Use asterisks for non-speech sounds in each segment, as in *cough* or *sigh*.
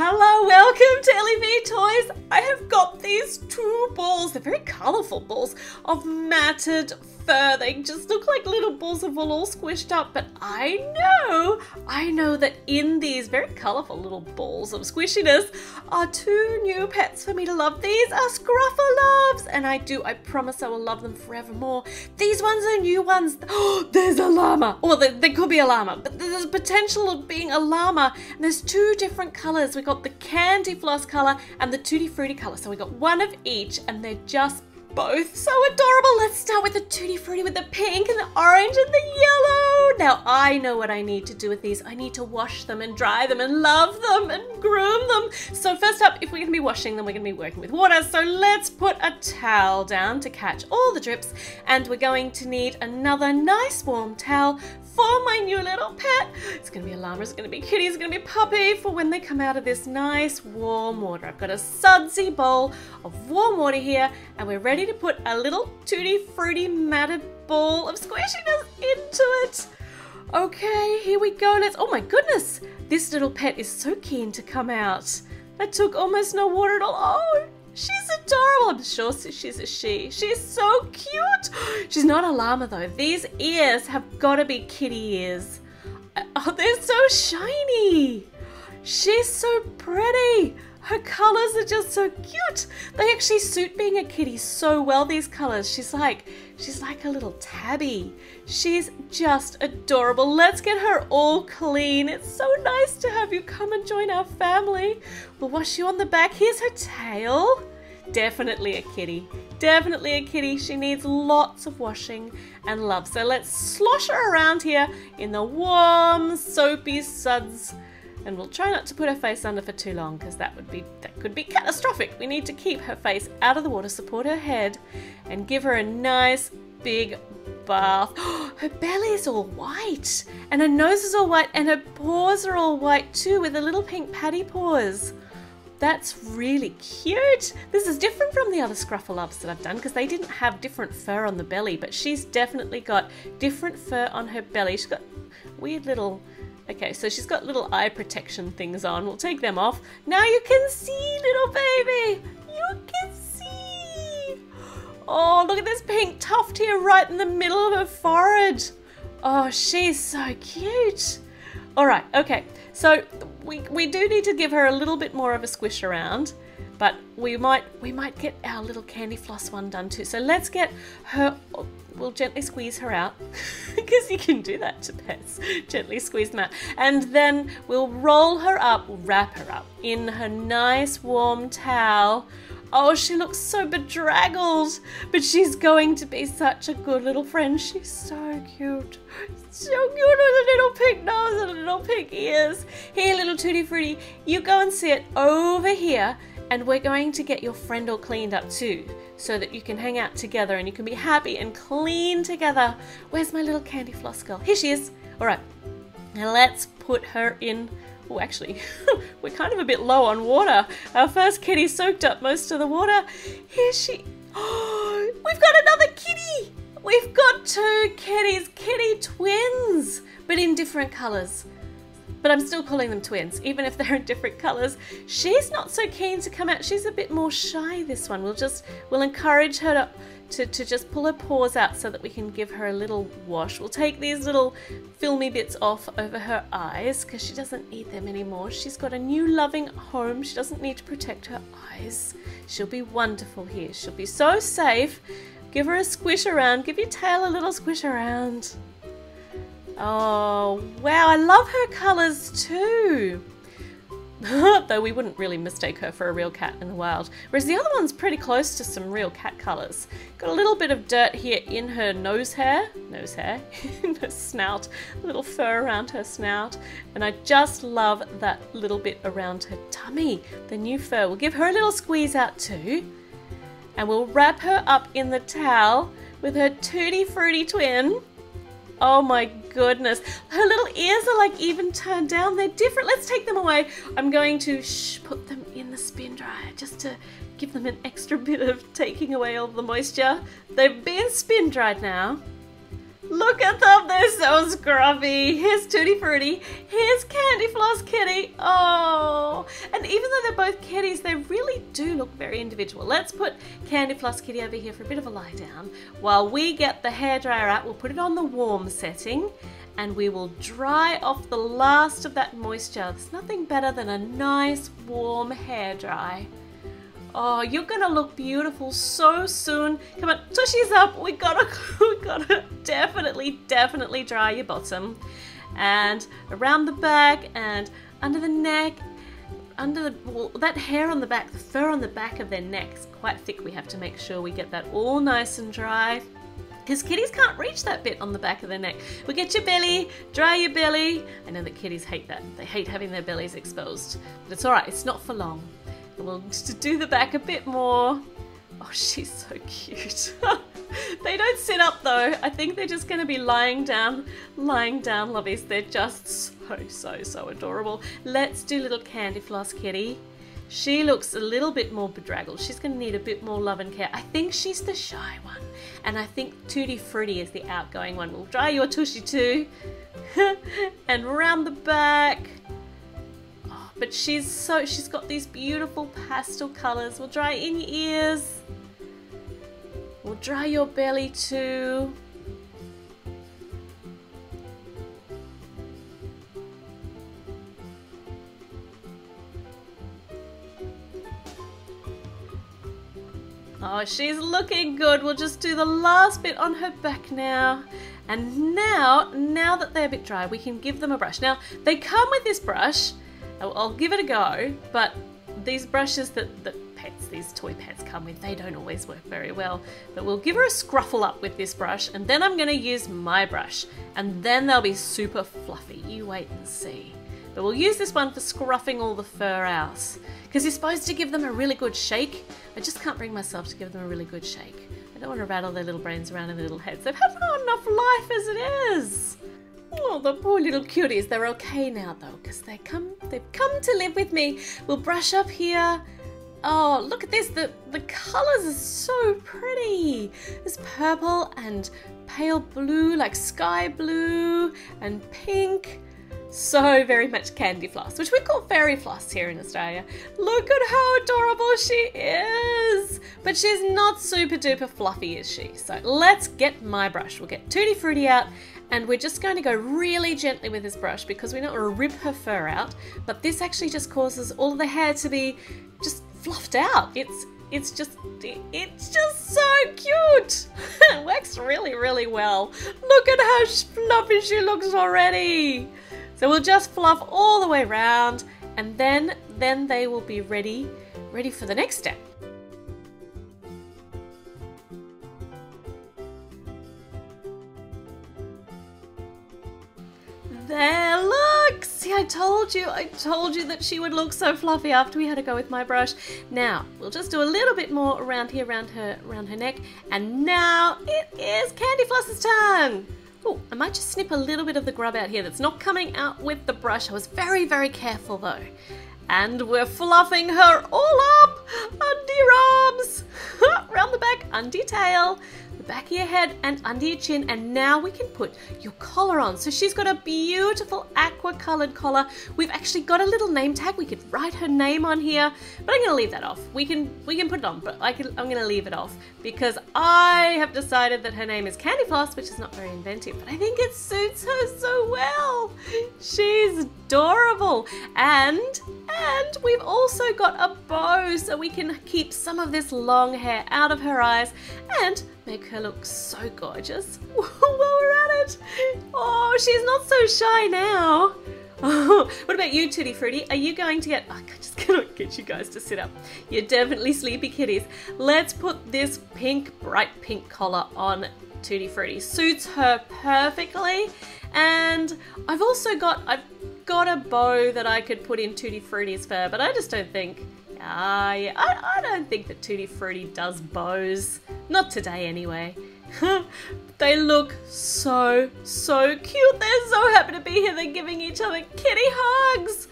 Hello, welcome to ellieV Toys. I have got these two balls. They're very colourful balls of matted fur. They just look like little balls of wool all squished up. But I know, I know that in these very colourful little balls of squishiness are two new pets for me to love. These are Scruff a Luvs, and I do, I promise I will love them forevermore. These ones are new ones. Oh, *gasps* there's a llama. Well, there, there could be a llama, but there's potential of being a llama. And there's two different colours. We got the candy floss colour and the tutti frutti colour. So we got one of each, and they're just both so adorable. Let's start with the Tutti Frutti with the pink and the orange and the yellow. Now I know what I need to do with these. I need to wash them and dry them and love them and groom them. So first up, if we're gonna be washing them, we're gonna be working with water. So let's put a towel down to catch all the drips. And we're going to need another nice warm towel for my new little pet. It's gonna be a llama, it's gonna be kitty, it's gonna be puppy for when they come out of this nice warm water. I've got a sudsy bowl of warm water here and we're ready to put a little tutti frutti matted ball of squishiness into it. Okay, here we go. Let's, oh my goodness, this little pet is so keen to come out. That took almost no water at all. Oh, She's adorable. I'm sure she's a she. She's so cute. *gasps* She's not a llama though. These ears have got to be kitty ears. Oh, they're so shiny. She's so pretty. Her colours are just so cute. They actually suit being a kitty so well, these colours. She's like, she's like a little tabby. She's just adorable. Let's get her all clean. It's so nice to have you come and join our family. We'll wash you on the back. Here's her tail. Definitely a kitty. Definitely a kitty. She needs lots of washing and love. So let's slosh her around here in the warm, soapy suds and we'll try not to put her face under for too long because that would be that could be catastrophic. We need to keep her face out of the water, support her head, and give her a nice big bath. *gasps* her belly is all white, and her nose is all white, and her paws are all white too, with the little pink paddy paws. That's really cute. This is different from the other Scruff a Luvs that I've done because they didn't have different fur on the belly, but she's definitely got different fur on her belly. She's got weird little Okay, so she's got little eye protection things on. We'll take them off. Now you can see, little baby. You can see. Oh, look at this pink tuft here right in the middle of her forehead. Oh, she's so cute. All right, okay. So we, we do need to give her a little bit more of a squish around, but we might we might get our little candy floss one done too. So let's get her we'll gently squeeze her out *laughs* because you can do that to pets. Gently squeeze them out. And then we'll roll her up, wrap her up in her nice warm towel. Oh, she looks so bedraggled, but she's going to be such a good little friend. She's so cute. So cute with a little pink nose and little pink ears. Here, little Tutti Frutti, you go and sit over here and we're going to get your friend all cleaned up too so that you can hang out together and you can be happy and clean together. Where's my little candy floss girl? Here she is. All right, now let's put her in. Oh, actually, *laughs* we're kind of a bit low on water. Our first kitty soaked up most of the water. Here she. Oh, *gasps* we've got another kitty. We've got two kitties, kitty twins, but in different colours but I'm still calling them twins, even if they're in different colours. She's not so keen to come out. She's a bit more shy, this one. We'll just, we'll encourage her to, to, to just pull her paws out so that we can give her a little wash. We'll take these little filmy bits off over her eyes because she doesn't need them anymore. She's got a new loving home. She doesn't need to protect her eyes. She'll be wonderful here. She'll be so safe. Give her a squish around. Give your tail a little squish around. Oh, wow, I love her colours too. *laughs* Though we wouldn't really mistake her for a real cat in the wild. Whereas the other one's pretty close to some real cat colours. Got a little bit of dirt here in her nose hair, nose hair, *laughs* in her snout, a little fur around her snout. And I just love that little bit around her tummy, the new fur. We'll give her a little squeeze out too. And we'll wrap her up in the towel with her Tutti Frutti twin. Oh my goodness. Her little ears are like even turned down. They're different. Let's take them away. I'm going to shh, put them in the spin dryer just to give them an extra bit of taking away all the moisture. They've been spin dried now. Look at them, they're so scruffy. Here's Tutti Frutti. Here's Candy Floss Kitty. Oh, And even though they're both kitties, they really do look very individual. Let's put Candy Floss Kitty over here for a bit of a lie down. While we get the hairdryer out, we'll put it on the warm setting and we will dry off the last of that moisture. There's nothing better than a nice warm hair dry. Oh, you're gonna look beautiful so soon. Come on, tushies up. We gotta, *laughs* we gotta definitely, definitely dry your bottom. And around the back and under the neck, under the, well, that hair on the back, the fur on the back of their necks, quite thick. We have to make sure we get that all nice and dry because kitties can't reach that bit on the back of their neck. We'll get your belly, dry your belly. I know that kitties hate that. They hate having their bellies exposed, but it's all right. It's not for long. We'll do the back a bit more. *laughs* Oh, she's so cute. *laughs* they don't sit up though. I think they're just going to be lying down, lying down lovies. They're just so, so, so adorable. Let's do little candy floss kitty. She looks a little bit more bedraggled. She's going to need a bit more love and care. I think she's the shy one. And I think Tutti Frutti is the outgoing one. We'll dry your tushy too. *laughs* and round the back. But she's so, she's got these beautiful pastel colours. We'll dry in your ears. We'll dry your belly too. Oh, she's looking good. We'll just do the last bit on her back now. And now, now that they're a bit dry, we can give them a brush. Now, they come with this brush, I'll, give it a go, but these brushes that, that pets, these toy pets come with, they don't always work very well. But we'll give her a scruffle up with this brush, and then I'm going to use my brush, and then they'll be super fluffy. You wait and see. But we'll use this one for scruffing all the fur out. Because you're supposed to give them a really good shake. I just can't bring myself to give them a really good shake. I don't want to rattle their little brains around in their little heads. They've had enough life as it is. Oh, the poor little cuties. They're okay now though, because they come they've come to live with me. We'll brush up here. Oh, look at this. The the colours are so pretty. There's purple and pale blue, like sky blue, and pink. So very much candy floss, which we call fairy floss here in Australia. Look at how adorable she is! But she's not super duper fluffy, is she? So let's get my brush. We'll get Tutti Frutti out and we're just going to go really gently with this brush because we don't want to rip her fur out, but this actually just causes all the hair to be just fluffed out. It's it's just it's just so cute. *laughs* it works really really well. Look at how fluffy she looks already. So we'll just fluff all the way around and then then they will be ready ready for the next step. There, look! See, I told you, I told you that she would look so fluffy after we had to go with my brush. Now, we'll just do a little bit more around here, around her, around her neck. And now it is Candy Floss's turn. Oh, I might just snip a little bit of the grub out here that's not coming out with the brush. I was very, very careful though. And we're fluffing her all up under arms, around the back, tail, of your head and under your chin and now we can put your collar on. So she's got a beautiful aqua colored collar. We've actually got a little name tag. We could write her name on here, but I'm gonna leave that off. We can we can put it on, but I I'm gonna leave it off because I have decided that her name is Candy Floss, which is not very inventive, but I think it suits her so well. She's adorable. And, and we've also got a bow so we can keep some of this long hair out of her eyes and make her look so gorgeous *laughs* while we're at it. Oh, she's not so shy now. Oh, *laughs* what about you, Tutti Frutti? Are you going to get... Oh, I just *laughs* cannot get you guys to sit up. You're definitely sleepy kitties. Let's put this pink, bright pink collar on Tutti Frutti. Suits her perfectly. And I've also got... I've got a bow that I could put in Tutti Frutti's fur, but I just don't think... Ah, yeah, I, I don't think that Tutti Frutti does bows. Not today, anyway. *laughs* they look so, so cute. They're so happy to be here. They're giving each other kitty hugs.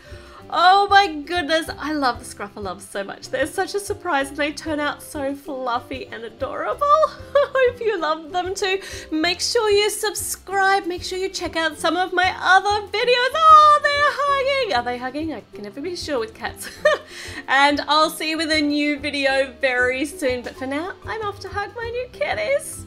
Oh my goodness, I love the Scruff a Luvs so much. They're such a surprise and they turn out so fluffy and adorable. *laughs* I hope you love them too. Make sure you subscribe. Make sure you check out some of my other videos. Oh, they're hugging. Are they hugging? I can never be sure with cats. *laughs* and I'll see you with a new video very soon. But for now, I'm off to hug my new kitties.